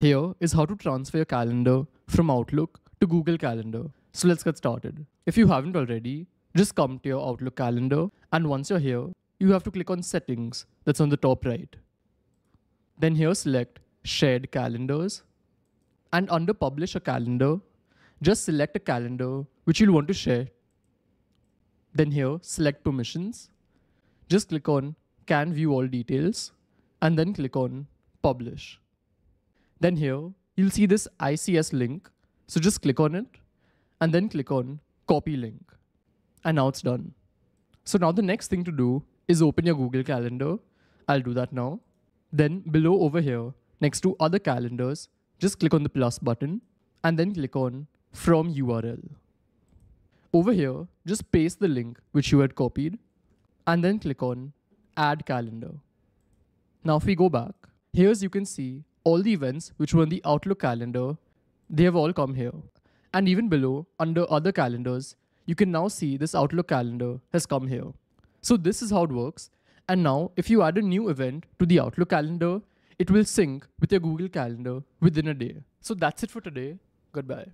Here is how to transfer your calendar from Outlook to Google Calendar. So let's get started. If you haven't already, just come to your Outlook calendar and once you're here, you have to click on settings that's on the top right. Then here select shared calendars and under publish a calendar, just select a calendar which you'll want to share. Then here select permissions. Just click on can view all details and then click on publish. Then here, you'll see this ICS link. So just click on it and then click on copy link. And now it's done. So now the next thing to do is open your Google Calendar. I'll do that now. Then below over here, next to other calendars, just click on the plus button and then click on from URL. Over here, just paste the link which you had copied and then click on add calendar. Now if we go back, here's you can see all the events which were in the Outlook calendar, they have all come here. And even below, under other calendars, you can now see this Outlook calendar has come here. So this is how it works. And now if you add a new event to the Outlook calendar, it will sync with your Google Calendar within a day. So that's it for today. Goodbye.